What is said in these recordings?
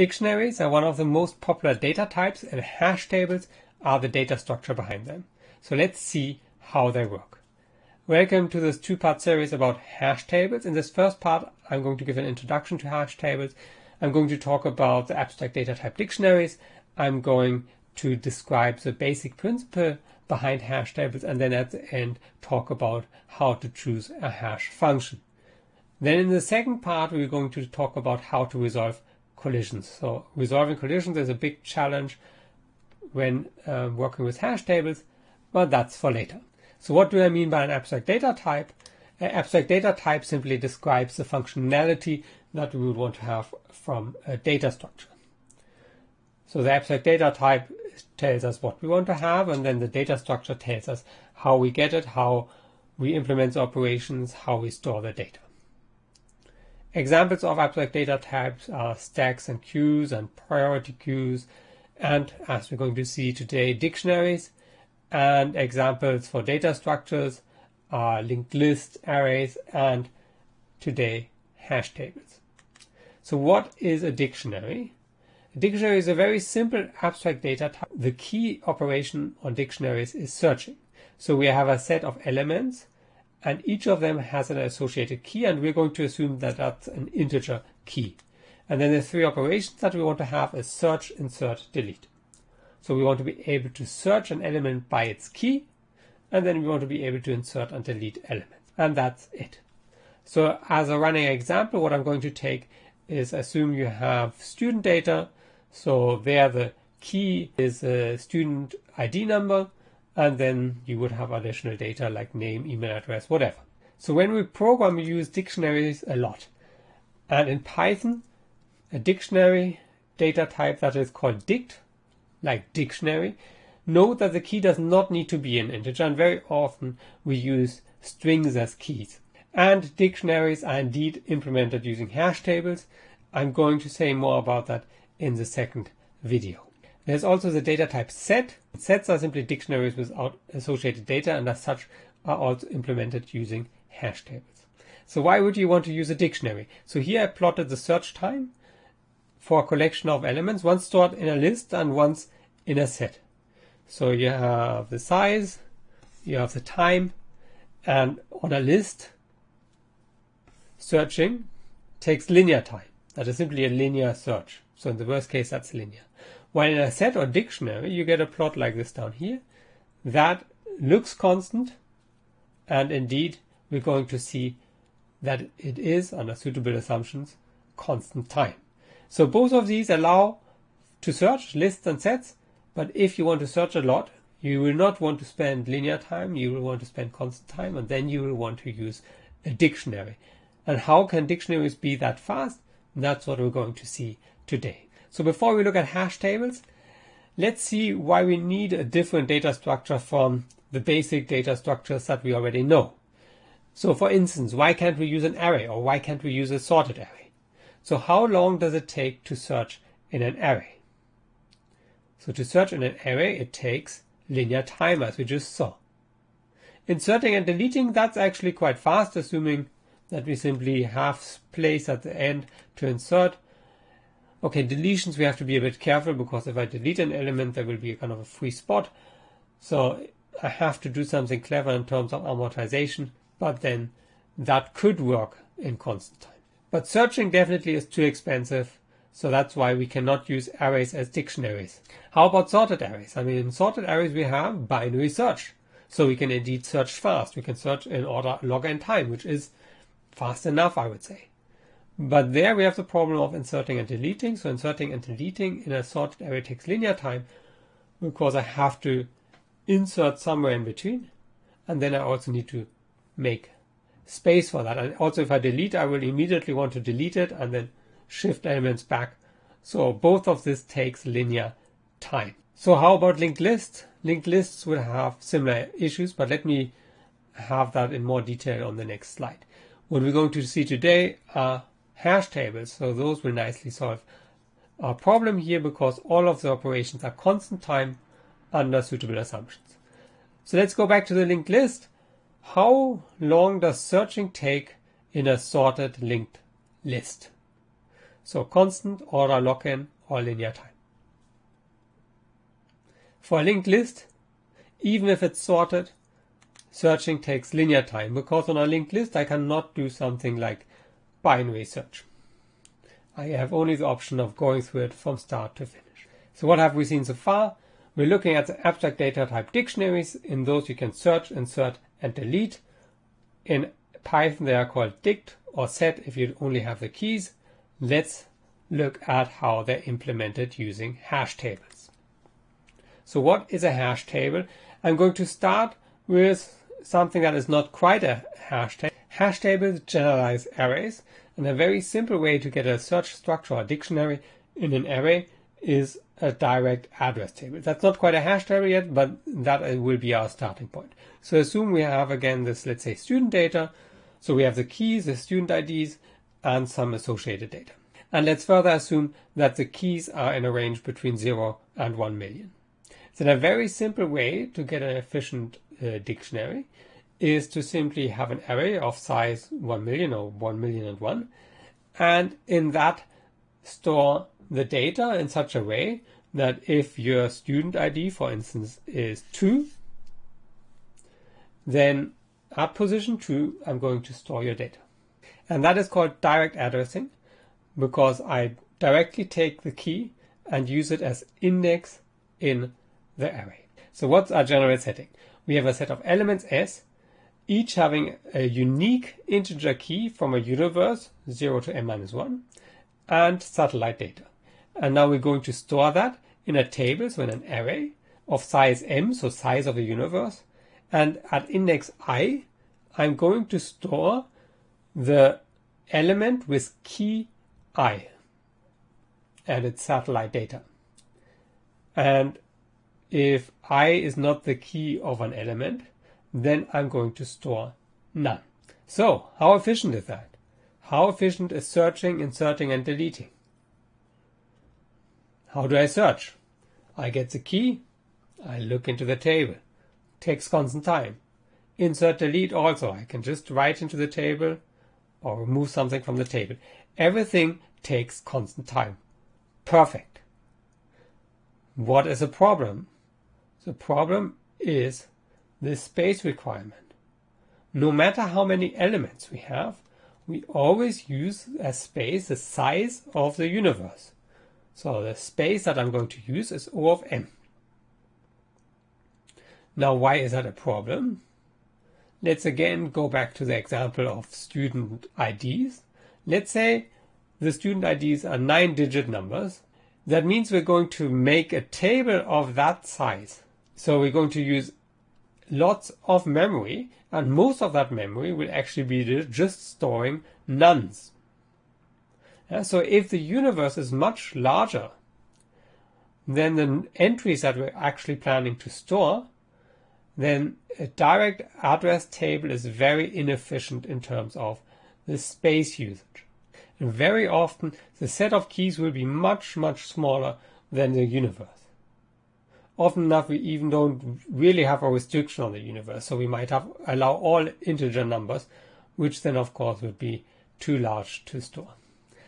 Dictionaries are one of the most popular data types and hash tables are the data structure behind them. So let's see how they work. Welcome to this two-part series about hash tables. In this first part, I'm going to give an introduction to hash tables. I'm going to talk about the abstract data type dictionaries. I'm going to describe the basic principle behind hash tables and then at the end talk about how to choose a hash function. Then in the second part, we're going to talk about how to resolve collisions. So resolving collisions is a big challenge when uh, working with hash tables, but that's for later. So what do I mean by an abstract data type? An abstract data type simply describes the functionality that we would want to have from a data structure. So the abstract data type tells us what we want to have, and then the data structure tells us how we get it, how we implement the operations, how we store the data. Examples of abstract data types are stacks and queues and priority queues, and as we're going to see today, dictionaries. And examples for data structures are linked lists, arrays, and today hash tables. So what is a dictionary? A dictionary is a very simple abstract data type. The key operation on dictionaries is searching. So we have a set of elements and each of them has an associated key and we're going to assume that that's an integer key. And then the three operations that we want to have is search, insert, delete. So we want to be able to search an element by its key and then we want to be able to insert and delete elements. And that's it. So as a running example, what I'm going to take is assume you have student data. So there the key is a student ID number and then you would have additional data like name, email address, whatever. So when we program, we use dictionaries a lot. And in Python, a dictionary data type that is called dict, like dictionary, note that the key does not need to be an integer, and very often we use strings as keys. And dictionaries are indeed implemented using hash tables. I'm going to say more about that in the second video. There's also the data type set. Sets are simply dictionaries without associated data and as such are also implemented using hash tables. So why would you want to use a dictionary? So here I plotted the search time for a collection of elements, once stored in a list and once in a set. So you have the size, you have the time, and on a list, searching takes linear time. That is simply a linear search. So in the worst case, that's linear. While in a set or dictionary, you get a plot like this down here that looks constant. And indeed, we're going to see that it is, under suitable assumptions, constant time. So both of these allow to search lists and sets. But if you want to search a lot, you will not want to spend linear time. You will want to spend constant time. And then you will want to use a dictionary. And how can dictionaries be that fast? That's what we're going to see today. So before we look at hash tables, let's see why we need a different data structure from the basic data structures that we already know. So for instance, why can't we use an array or why can't we use a sorted array? So how long does it take to search in an array? So to search in an array, it takes linear time as we just saw. Inserting and deleting, that's actually quite fast, assuming that we simply have place at the end to insert Okay, deletions we have to be a bit careful because if I delete an element there will be a kind of a free spot. So I have to do something clever in terms of amortization, but then that could work in constant time. But searching definitely is too expensive, so that's why we cannot use arrays as dictionaries. How about sorted arrays? I mean, in sorted arrays we have binary search. So we can indeed search fast. We can search in order log n time, which is fast enough, I would say. But there we have the problem of inserting and deleting. So inserting and deleting in a sorted array takes linear time because I have to insert somewhere in between. And then I also need to make space for that. And also if I delete, I will immediately want to delete it and then shift elements back. So both of this takes linear time. So how about linked lists? Linked lists will have similar issues, but let me have that in more detail on the next slide. What we're going to see today are hash tables. So those will nicely solve our problem here because all of the operations are constant time under suitable assumptions. So let's go back to the linked list. How long does searching take in a sorted linked list? So constant, order, log n, or linear time. For a linked list, even if it's sorted, searching takes linear time because on a linked list I cannot do something like binary search. I have only the option of going through it from start to finish. So what have we seen so far? We're looking at the abstract data type dictionaries. In those you can search, insert, and delete. In Python they are called dict or set if you only have the keys. Let's look at how they're implemented using hash tables. So what is a hash table? I'm going to start with something that is not quite a hash table. Hash tables generalize arrays, and a very simple way to get a search structure or dictionary in an array is a direct address table. That's not quite a hash table yet, but that will be our starting point. So assume we have again this, let's say, student data. So we have the keys, the student IDs, and some associated data. And let's further assume that the keys are in a range between 0 and 1 million. Then a very simple way to get an efficient uh, dictionary is to simply have an array of size 1 million or 1 million and 1 and in that store the data in such a way that if your student ID for instance is 2 then at position 2 I'm going to store your data and that is called direct addressing because I directly take the key and use it as index in the array. So what's our general setting? We have a set of elements S, each having a unique integer key from a universe 0 to m minus 1 and satellite data. And now we're going to store that in a table, so in an array of size m, so size of the universe. And at index i, I'm going to store the element with key i and its satellite data. And if i is not the key of an element, then I'm going to store none. So, how efficient is that? How efficient is searching, inserting, and deleting? How do I search? I get the key, I look into the table. Takes constant time. Insert, delete also. I can just write into the table or remove something from the table. Everything takes constant time. Perfect. What is the problem? The problem is the space requirement. No matter how many elements we have, we always use as space the size of the universe. So the space that I'm going to use is O of m. Now why is that a problem? Let's again go back to the example of student IDs. Let's say the student IDs are nine digit numbers. That means we're going to make a table of that size. So we're going to use lots of memory, and most of that memory will actually be just storing nones. Yeah, uh, so if the universe is much larger than the entries that we're actually planning to store, then a direct address table is very inefficient in terms of the space usage. And very often the set of keys will be much, much smaller than the universe often enough we even don't really have a restriction on the universe. So we might have allow all integer numbers, which then of course would be too large to store.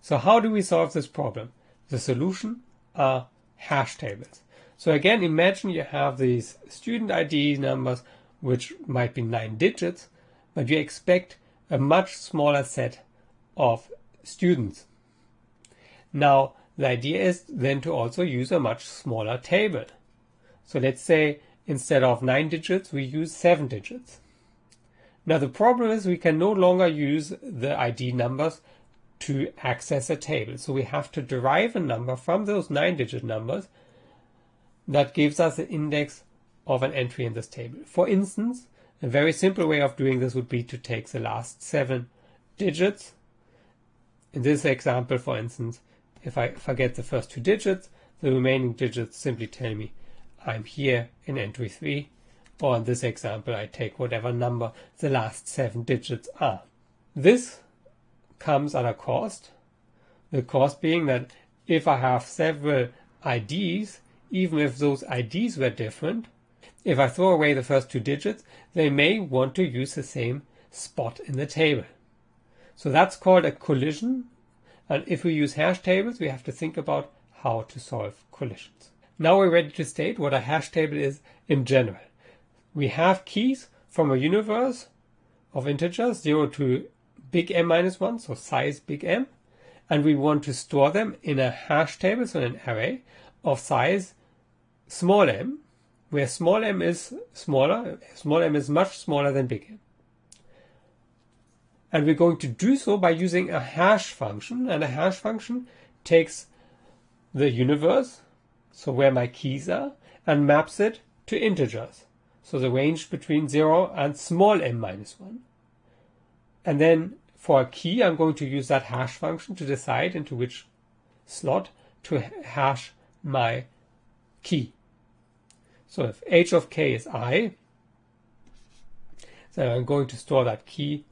So how do we solve this problem? The solution are hash tables. So again, imagine you have these student ID numbers, which might be nine digits, but you expect a much smaller set of students. Now, the idea is then to also use a much smaller table. So let's say instead of nine digits, we use seven digits. Now the problem is we can no longer use the ID numbers to access a table. So we have to derive a number from those nine digit numbers that gives us the index of an entry in this table. For instance, a very simple way of doing this would be to take the last seven digits. In this example, for instance, if I forget the first two digits, the remaining digits simply tell me I'm here in entry 3, or in this example I take whatever number the last seven digits are. This comes at a cost, the cost being that if I have several IDs, even if those IDs were different, if I throw away the first two digits, they may want to use the same spot in the table. So that's called a collision. And if we use hash tables, we have to think about how to solve collisions. Now we're ready to state what a hash table is in general. We have keys from a universe of integers 0 to big M minus 1, so size big M, and we want to store them in a hash table, so an array of size small m, where small m is smaller, small m is much smaller than big M. And we're going to do so by using a hash function, and a hash function takes the universe, so where my keys are, and maps it to integers. So the range between 0 and small m minus 1. And then for a key, I'm going to use that hash function to decide into which slot to hash my key. So if h of k is i, then I'm going to store that key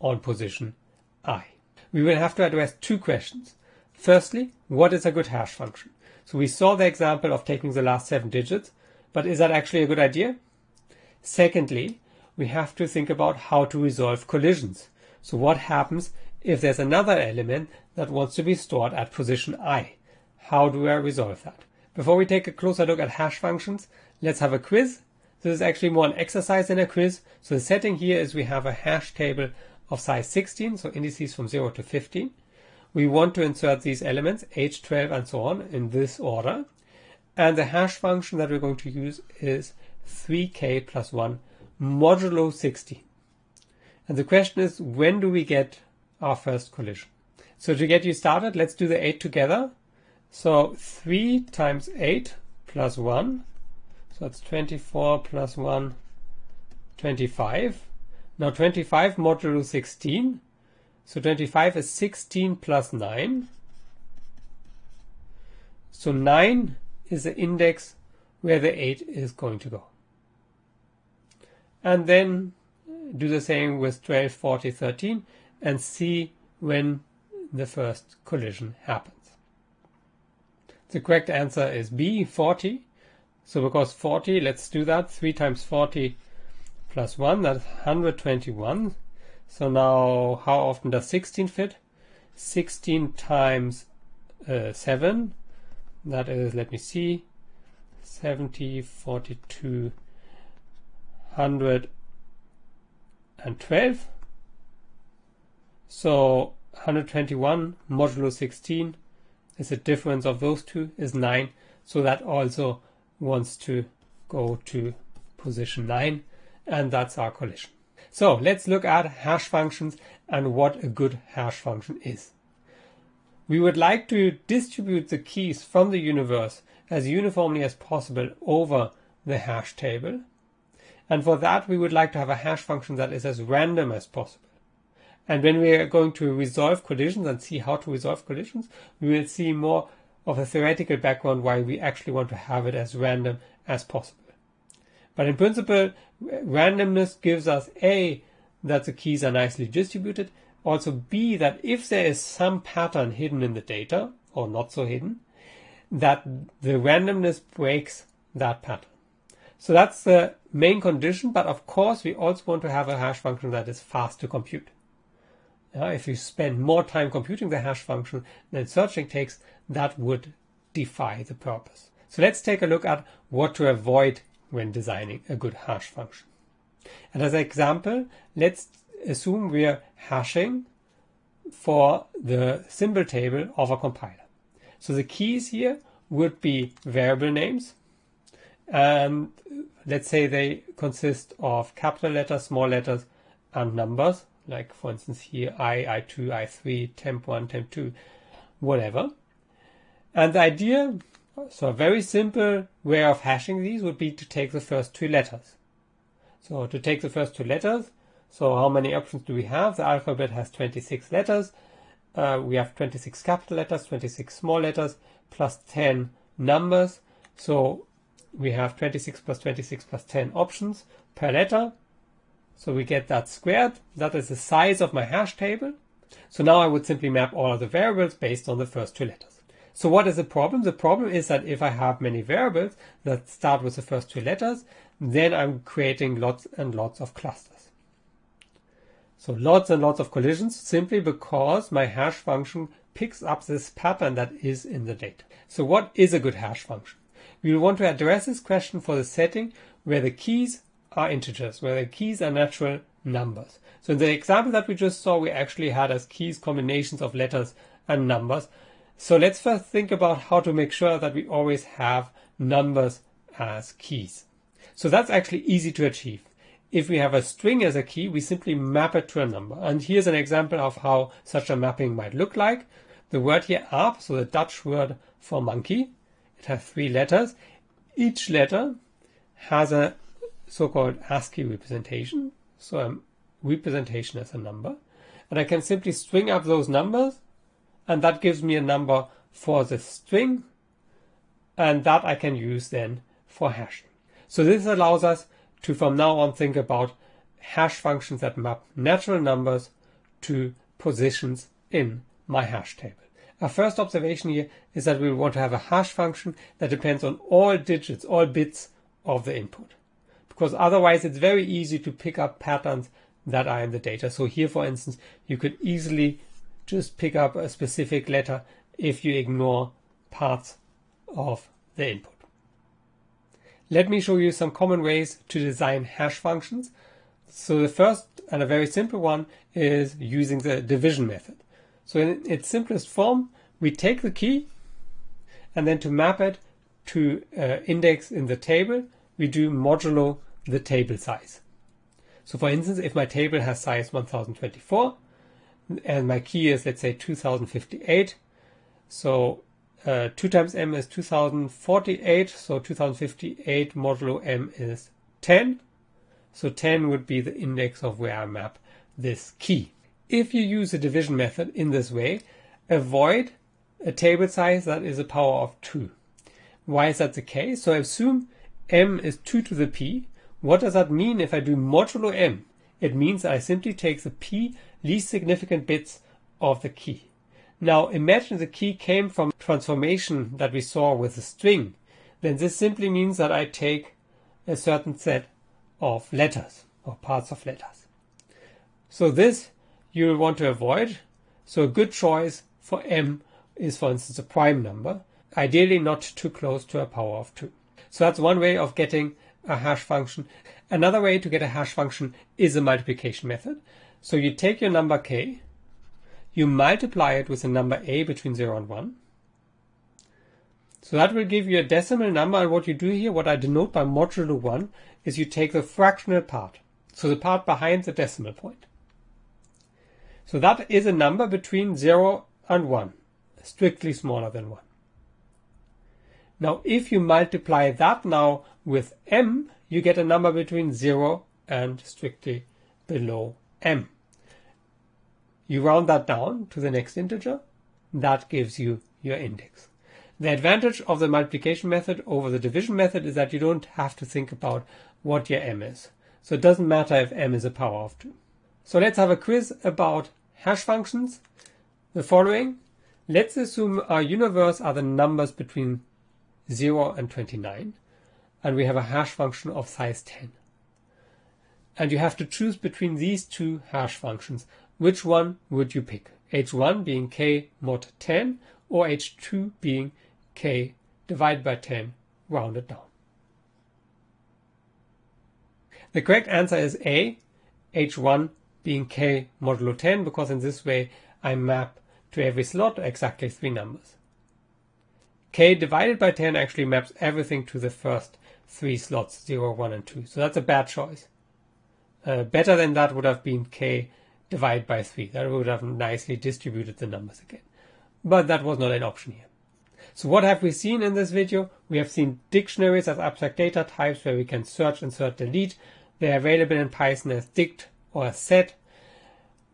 on position i. We will have to address two questions. Firstly, what is a good hash function? So we saw the example of taking the last seven digits, but is that actually a good idea? Secondly, we have to think about how to resolve collisions. So what happens if there's another element that wants to be stored at position i? How do I resolve that? Before we take a closer look at hash functions, let's have a quiz. This is actually more an exercise than a quiz. So the setting here is we have a hash table of size 16, so indices from 0 to 15. We want to insert these elements, h12 and so on, in this order. And the hash function that we're going to use is 3k plus 1 modulo 60 And the question is, when do we get our first collision? So to get you started, let's do the 8 together. So 3 times 8 plus 1, so that's 24 plus 1, 25. Now 25 modulo 16. So 25 is 16 plus 9. So 9 is the index where the 8 is going to go. And then do the same with 12, 40, 13 and see when the first collision happens. The correct answer is B, 40. So because 40, let's do that. 3 times 40 plus 1, that's 121. So now, how often does 16 fit? 16 times uh, 7, that is, let me see, 70, 42, 112. So 121 modulo 16 is the difference of those two is 9. So that also wants to go to position 9 and that's our collision. So let's look at hash functions and what a good hash function is. We would like to distribute the keys from the universe as uniformly as possible over the hash table. And for that, we would like to have a hash function that is as random as possible. And when we are going to resolve collisions and see how to resolve collisions, we will see more of a theoretical background why we actually want to have it as random as possible. But in principle, randomness gives us A, that the keys are nicely distributed, also B, that if there is some pattern hidden in the data, or not so hidden, that the randomness breaks that pattern. So that's the main condition, but of course we also want to have a hash function that is fast to compute. Uh, if you spend more time computing the hash function than searching takes, that would defy the purpose. So let's take a look at what to avoid when designing a good hash function. And as an example, let's assume we're hashing for the symbol table of a compiler. So the keys here would be variable names. And let's say they consist of capital letters, small letters, and numbers. Like for instance here, I, I2, I3, temp1, temp2, whatever. And the idea so a very simple way of hashing these would be to take the first two letters. So to take the first two letters, so how many options do we have? The alphabet has 26 letters. Uh, we have 26 capital letters, 26 small letters, plus 10 numbers. So we have 26 plus 26 plus 10 options per letter. So we get that squared. That is the size of my hash table. So now I would simply map all of the variables based on the first two letters. So what is the problem? The problem is that if I have many variables that start with the first two letters, then I'm creating lots and lots of clusters. So lots and lots of collisions simply because my hash function picks up this pattern that is in the data. So what is a good hash function? We will want to address this question for the setting where the keys are integers, where the keys are natural numbers. So in the example that we just saw, we actually had as keys combinations of letters and numbers. So let's first think about how to make sure that we always have numbers as keys. So that's actually easy to achieve. If we have a string as a key, we simply map it to a number. And here's an example of how such a mapping might look like. The word here, aap, so the Dutch word for monkey, it has three letters. Each letter has a so-called ASCII representation. So a representation as a number. And I can simply string up those numbers and that gives me a number for the string and that I can use then for hashing. So this allows us to from now on think about hash functions that map natural numbers to positions in my hash table. Our first observation here is that we want to have a hash function that depends on all digits, all bits of the input. Because otherwise it's very easy to pick up patterns that are in the data. So here, for instance, you could easily just pick up a specific letter if you ignore parts of the input. Let me show you some common ways to design hash functions. So the first and a very simple one is using the division method. So in its simplest form, we take the key and then to map it to uh, index in the table, we do modulo the table size. So for instance, if my table has size 1024 and my key is, let's say, 2058, so uh, 2 times m is 2048, so 2058 modulo m is 10. So 10 would be the index of where I map this key. If you use the division method in this way, avoid a table size that is a power of 2. Why is that the case? So I assume m is 2 to the p. What does that mean if I do modulo m? It means I simply take the p least significant bits of the key. Now imagine the key came from transformation that we saw with the string. Then this simply means that I take a certain set of letters or parts of letters. So this you will want to avoid. So a good choice for m is for instance a prime number, ideally not too close to a power of 2. So that's one way of getting a hash function. Another way to get a hash function is a multiplication method. So you take your number k, you multiply it with a number a between 0 and 1. So that will give you a decimal number. And what you do here, what I denote by modulo 1, is you take the fractional part. So the part behind the decimal point. So that is a number between 0 and 1, strictly smaller than 1. Now, if you multiply that now with m, you get a number between 0 and strictly below m. You round that down to the next integer. That gives you your index. The advantage of the multiplication method over the division method is that you don't have to think about what your m is. So it doesn't matter if m is a power of 2. So let's have a quiz about hash functions. The following. Let's assume our universe are the numbers between 0 and 29 and we have a hash function of size 10. And you have to choose between these two hash functions. Which one would you pick? h1 being k mod 10 or h2 being k divided by 10 rounded down. The correct answer is A, h1 being k modulo 10 because in this way I map to every slot exactly three numbers. k divided by 10 actually maps everything to the first three slots, 0, 1 and 2. So that's a bad choice. Uh, better than that would have been k divided by 3. That would have nicely distributed the numbers again. But that was not an option here. So what have we seen in this video? We have seen dictionaries as abstract data types where we can search, insert, delete. They're available in Python as dict or as set.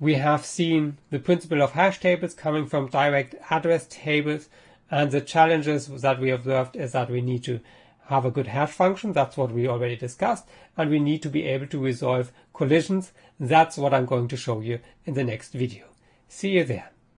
We have seen the principle of hash tables coming from direct address tables. And the challenges that we observed is that we need to have a good hash function. That's what we already discussed. And we need to be able to resolve collisions. That's what I'm going to show you in the next video. See you there.